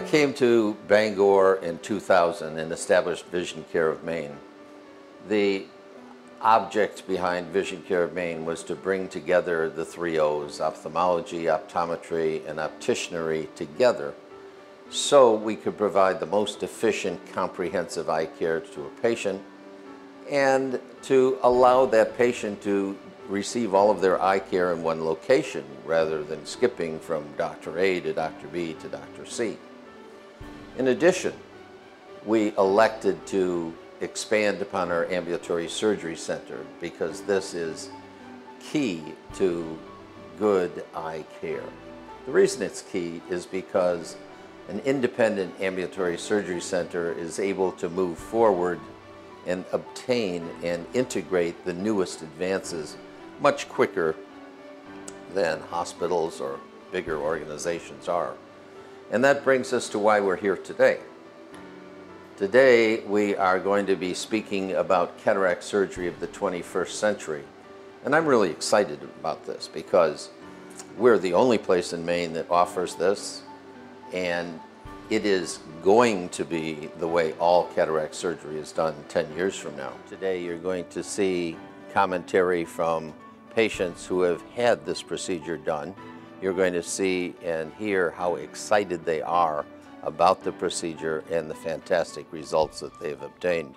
came to Bangor in 2000 and established Vision Care of Maine. The object behind Vision Care of Maine was to bring together the three O's, ophthalmology, optometry, and opticianry together so we could provide the most efficient, comprehensive eye care to a patient and to allow that patient to receive all of their eye care in one location rather than skipping from Dr. A to Dr. B to Dr. C. In addition, we elected to expand upon our ambulatory surgery center because this is key to good eye care. The reason it's key is because an independent ambulatory surgery center is able to move forward and obtain and integrate the newest advances much quicker than hospitals or bigger organizations are. And that brings us to why we're here today. Today, we are going to be speaking about cataract surgery of the 21st century. And I'm really excited about this because we're the only place in Maine that offers this. And it is going to be the way all cataract surgery is done 10 years from now. Today, you're going to see commentary from patients who have had this procedure done. You're going to see and hear how excited they are about the procedure and the fantastic results that they've obtained.